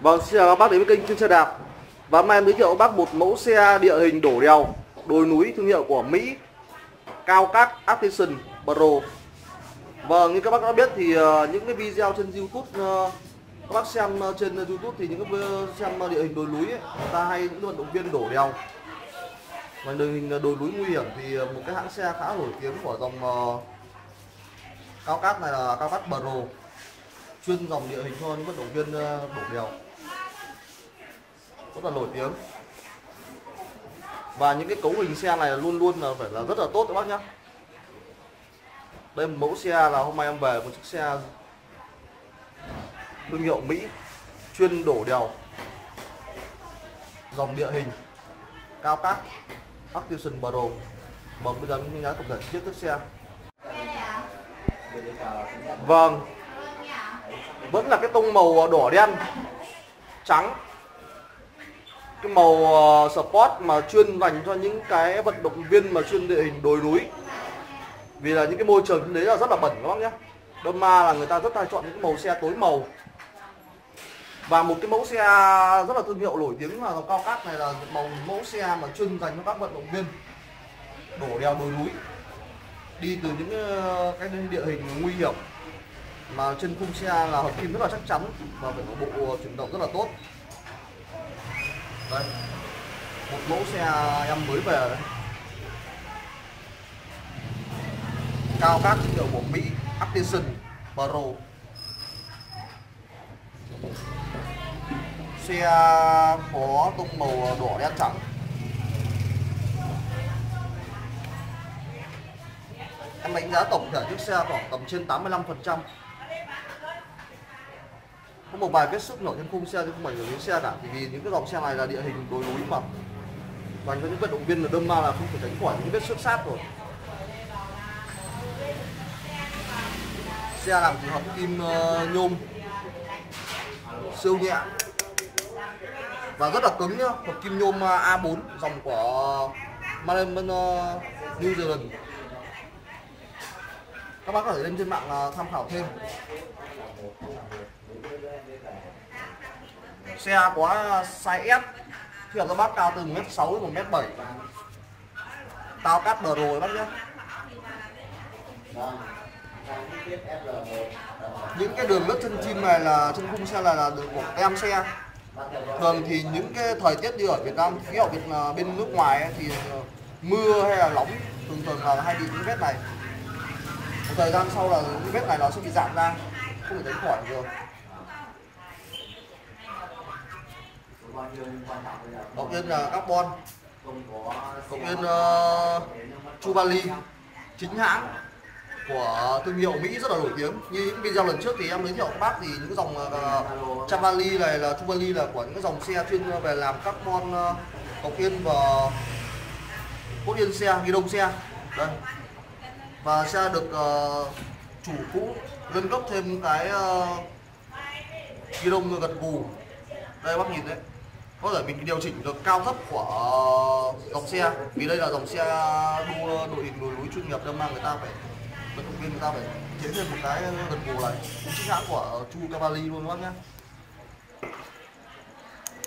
Vâng, xin chào các bác đến với kênh chuyên xe đạp. Và hôm nay em giới thiệu các bác một mẫu xe địa hình đổ đèo Đồi núi thương hiệu của Mỹ Cao Cát Artisan Pro. Vâng, như các bác đã biết thì ờ, những cái video trên Youtube ờ, Các bác xem ờ, trên Youtube thì những cái xem địa hình đồi núi ấy, Người ta hay những vận động viên đổ đèo. Và địa hình đồi núi nguy hiểm thì một cái hãng xe khá nổi tiếng của dòng Cao Cát này là Cao Cát Pro. Chuyên dòng địa hình cho những vận động viên đổ đèo rất là nổi tiếng. Và những cái cấu hình xe này luôn luôn là phải là rất là tốt các bác nhé đây một mẫu xe là hôm nay em về, một chiếc xe thương hiệu Mỹ, chuyên đổ đèo. Dòng địa hình, cao cát, Activision Pro vâng bây giờ mình nhớ cập nhật chiếc chiếc xe. Vâng vẫn là cái tông màu đỏ đen, trắng cái màu ờ, uh, sport mà chuyên dành cho những cái vận động viên mà chuyên địa hình đồi núi. Vì là những cái môi trường đấy là rất là bẩn các bác nhé. Đâm ma là người ta rất hay chọn những cái màu xe tối màu. Và một cái mẫu xe rất là thương hiệu nổi tiếng là cao cát này là màu mẫu xe mà chuyên dành cho các vận động viên đổ đèo đồi núi. Đi từ những ờ, cái địa hình nguy hiểm mà trên khung xe là hợp kim rất là chắc chắn và phải có bộ chuyển động rất là tốt đây một mẫu xe em mới về. Đấy cao các thương hiệu của Mỹ Artisan Pro xe có tông màu đỏ, đen trắng. Em đánh giá tổng thể chiếc xe khoảng tầm trên 85 phần trăm có một vài vết xước nhỏ trên khung xe chứ không phải đến xe cả thì vì những cái dòng xe này là địa hình đồi núi mà. Và những vận động viên là đâm ma là không thể tránh khỏi những vết xước sát rồi. Xe làm từ hợp kim uh, ờ, nhôm. Siêu nhẹ. Và rất là cứng nhá hợp kim nhôm ờ, A4 dòng của Malaysian uh, ờ, New Zealand. Các bác có thể lên trên mạng uh, tham khảo thêm xe có size S. Thì các bác cao từ 1m6 đến 1m7 tao cắt bờ rồi bác nhé những cái đường lướt chân chim này là chân khung xe này là đường của em xe. Thường thì những cái thời tiết như ở Việt Nam khí hậu Việt à, bên nước ngoài ấy, thì à, mưa hay là nóng thường thường là hay bị những vết này. Một thời gian sau là những vết này nó sẽ bị giảm ra không thể tránh khỏi được. Đầu tiên là carbon. Đầu tiên uh, Chubali. Chính hãng của thương hiệu Mỹ rất là nổi tiếng. Như những video lần trước thì em giới thiệu các bác thì những dòng uh, Chubali này là Chubali là của những cái dòng xe chuyên về làm carbon uh, tiên và cốt yên xe ghi đông xe. Đây. Và xe được uh, chủ cũ nâng cấp thêm cái uh, ghi đông gật gù. Đây bác nhìn đấy có thể mình điều chỉnh được cao thấp của ờ, dòng xe. Vì đây là dòng xe đua đội hình đồi núi chuyên nghiệp nên mà người ta phải, vận động viên người ta phải chế thêm một cái gật gù này cũng chính hãng của chu cavalli luôn các bác nhé.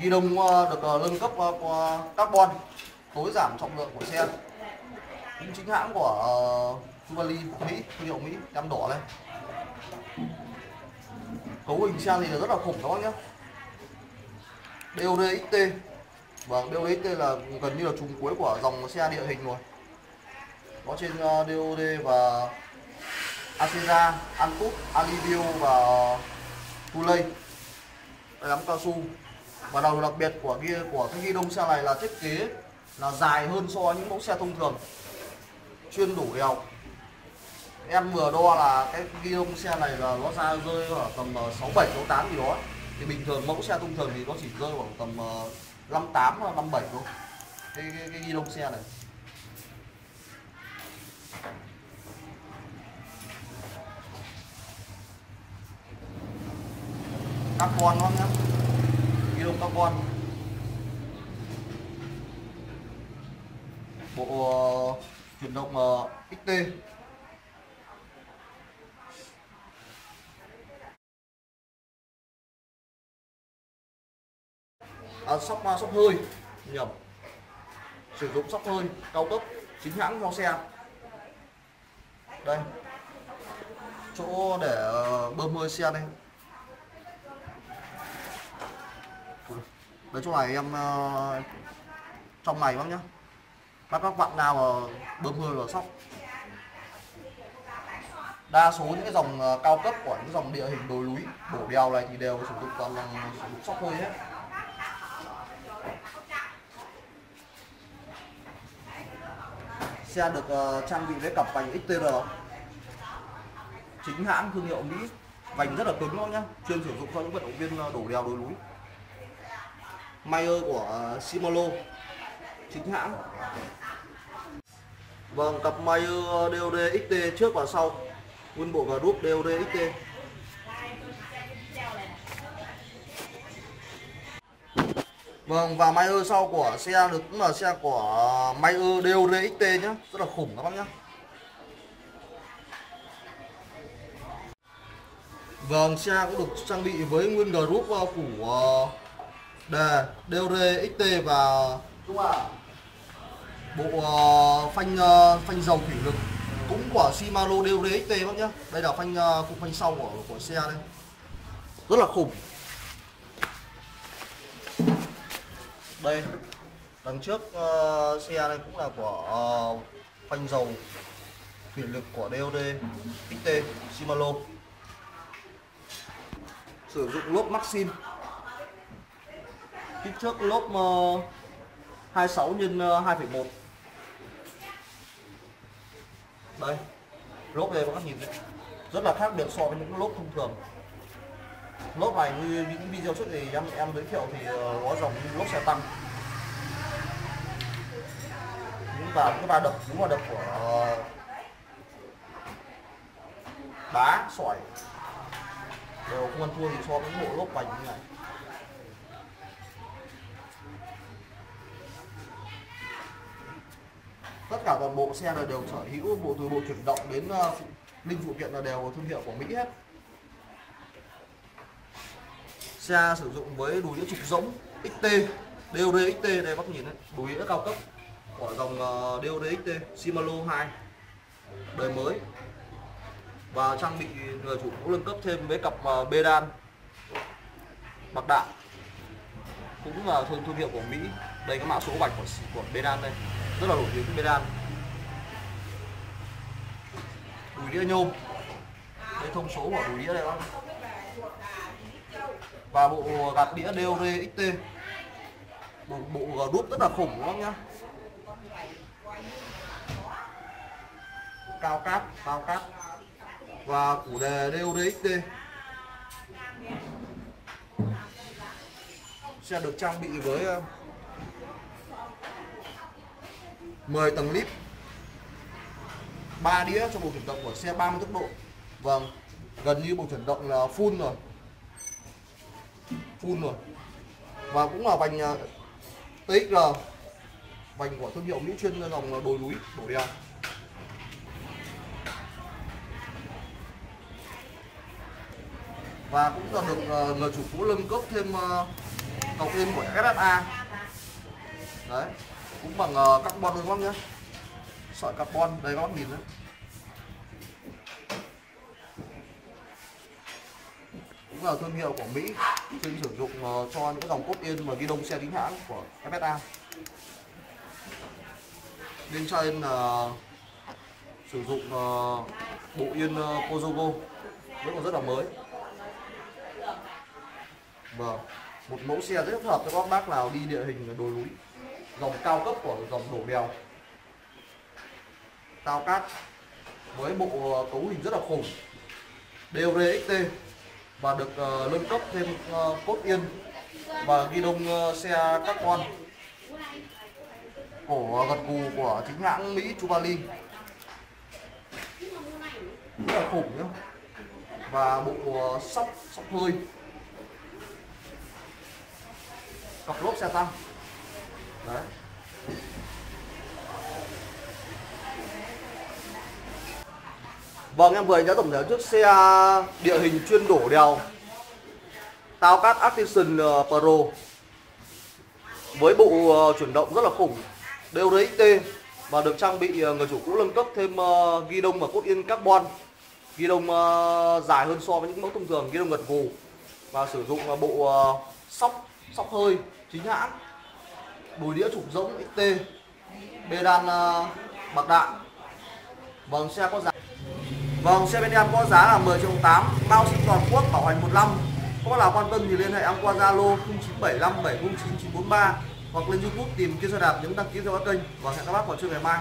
Ghi đông ờ, được ờ, nâng cấp qua carbon, tối giảm trọng lượng của xe. Cũng chính hãng của Cavalli Mỹ, thương hiệu Mỹ em đỏ đây cấu hình xe thì rất là khủng các bác nhé. DODXT và Vâng, là gần như là trùng cuối của dòng xe địa hình rồi. Có trên ờ, uh, DOD và Acera, Antup, Alivio và Tulay. Đây lắm cao su. Và đầu đặc biệt của kia của cái ghi đông xe này là thiết kế là dài hơn so với những mẫu xe thông thường. Chuyên đủ đèo em vừa đo là cái ghi đông xe này là nó ra rơi ở tầm ờ, 67 68 gì đó thì bình thường mẫu xe thông thường thì nó chỉ rơi khoảng tầm ờ, 58 hoặc 57 thôi. Cái, cái, cái ghi đông xe này. Carbon lắm nhá. Ghi đông carbon. Bộ uh, chuyển động ờ, uh, XT à, sóc sóc hơi. Nhầm sử dụng sóc hơi cao cấp chính hãng cho xe đây. Chỗ để ờ, bơm hơi xe đây. Đấy chỗ này em ờ, trong này bác nhá. Các các bạn nào mà bơm hơi vào sóc? Đa số những cái dòng ờ, cao cấp của những dòng địa hình đồi núi bổ đèo này thì đều sử dụng toàn là sử dụng sóc hơi hết. Xe được uh, trang bị với cặp vành XTR chính hãng thương hiệu Mỹ. Vành rất là cứng luôn nhá chuyên sử dụng cho những vận động viên ờ, đổ đèo đồi núi. Mayer của uh, Shimano. Chính hãng. Vâng cặp Mayer DOD XT trước và sau. Nguyên bộ group DOD XT Vâng và Mayer sau của xe được cũng là xe của may ơ DODXT nhá rất là khủng các bác nhá Vâng, xe cũng được trang bị với nguyên group của ờ, đề DOD XT và bộ ờ, phanh ờ, phanh dầu thủy lực cũng của Shimano DOD XT bác nhá. Đây là phanh uh, cục phanh sau của của xe đây. Rất là khủng. Đây. Đằng trước uh, xe này cũng là của uh, phanh dầu thủy lực của DOD XT Shimano. Sử dụng lốp Maxim kích thước lốp 26 x 2,1 đây lốp đây các bạn nhìn thấy rất là khác biệt so với những lốp thông thường lốp này như những video trước thì em em giới thiệu thì ờ, có dòng lốp xe tăng. Những vào cái ba đập đúng là đập của ờ, đá sỏi. Đều không ăn thua gì so với bộ lốp vành như này. Tất cả toàn bộ xe là đều sở hữu bộ từ bộ chuyển động đến uh, linh phụ kiện là đều thương hiệu của Mỹ hết xe sử dụng với đùi đĩa trục rỗng XT DOD XT đây bác nhìn đấy đùi đĩa cao cấp của dòng ờ, DOD XT Shimano 2 đời mới. Và trang bị người chủ cũng nâng cấp thêm với cặp ờ, bê đan bạc đạn, cũng là thương thương hiệu của Mỹ. Đây cái mã số vạch của của bê đan đây, rất là nổi tiếng bê đan đùi đĩa nhôm, đây thông số của đùi đĩa đây bác và bộ gạt đĩa DOD XT bộ, bộ đúp rất là khủng đúng không nhá? Cao cát cao cát và củ đề DOD XT sẽ được trang bị với ờ, 10 tầng lip 3 đĩa cho bộ chuyển động của xe 30 tốc độ. Vâng gần như bộ chuyển động là full rồi full rồi và cũng là vành ờ, TXR vành của thương hiệu Mỹ chuyên dòng đồi núi đổ đèo. Và cũng là được ờ, người chủ cũ nâng cấp thêm ờ, cầu thêm của SSA đấy, cũng bằng carbon luôn các nhé. Sợi carbon, đây các bác nhìn đấy. Cũng là thương hiệu của Mỹ chuyên sử dụng ờ, cho những dòng cốt yên và ghi đông xe chính hãng của FSA bên trên là sử dụng ờ, bộ yên uh, Kozogo vẫn còn rất là mới. Vâng một mẫu xe rất hợp cho các bác nào đi địa hình đồi núi dòng cao cấp của dòng đổ đèo. Tao cát với bộ cấu hình rất là khủng. DRXT và được uh, nâng cấp thêm uh, cốt yên và ghi đông uh, xe carbon cổ gật gù của chính hãng Mỹ Chubali. Rất là khủng nhá. Và bộ uh, sóc sóc hơi. Cặp lốp xe tăng. Đấy. Vâng em vừa đã tổng thể chiếc xe à, địa hình chuyên đổ đèo. Tao cát Artisan ờ, Pro. Với bộ ờ, chuyển động rất là khủng. Đều đấy và được trang bị ờ, người chủ cũ nâng cấp thêm ghi đông và cốt yên carbon. Ghi đông dài hơn so với những mẫu thông thường, ghi đông gật gù và sử dụng bộ sóc sóc hơi, chính hãng. Đùi đĩa trục rỗng XT bê đan bạc đạn. Vâng xe có giá vâng xe bên em có giá là 10 triệu 8 bao ship toàn quốc, bảo hành 1 năm. Có bác nào quan tâm thì liên hệ em qua Zalo 0975 709 943 hoặc lên YouTube tìm Kia xe đạp nhấn đăng ký theo các kênh. Và hẹn các bác vào trưa ngày mai.